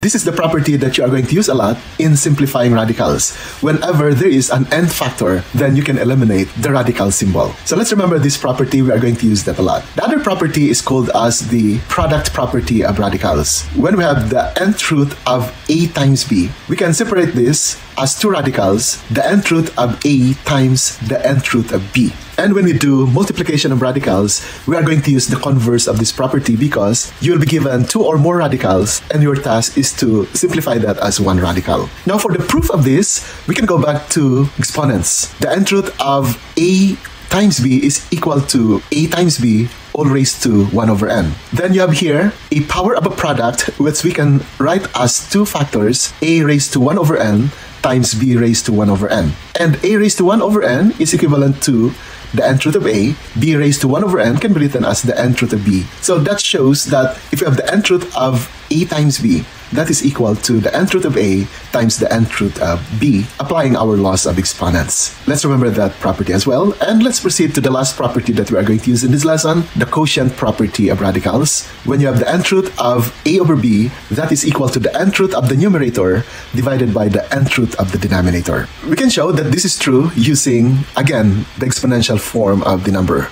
This is the property that you are going to use a lot in simplifying radicals. Whenever there is an nth factor, then you can eliminate the radical symbol. So let's remember this property, we are going to use that a lot. The other property is called as the product property of radicals. When we have the nth root of a times b, we can separate this as two radicals, the nth root of a times the nth root of b. And when we do multiplication of radicals, we are going to use the converse of this property because you will be given two or more radicals and your task is to simplify that as one radical. Now for the proof of this, we can go back to exponents. The nth root of a times b is equal to a times b all raised to 1 over n. Then you have here a power of a product which we can write as two factors a raised to 1 over n times b raised to 1 over n. And a raised to 1 over n is equivalent to the nth root of a, b raised to 1 over n can be written as the nth root of b. So that shows that if you have the nth root of a times b, that is equal to the nth root of a times the nth root of b, applying our laws of exponents. Let's remember that property as well, and let's proceed to the last property that we are going to use in this lesson, the quotient property of radicals. When you have the nth root of a over b, that is equal to the nth root of the numerator divided by the nth root of the denominator. We can show that this is true using, again, the exponential form of the number.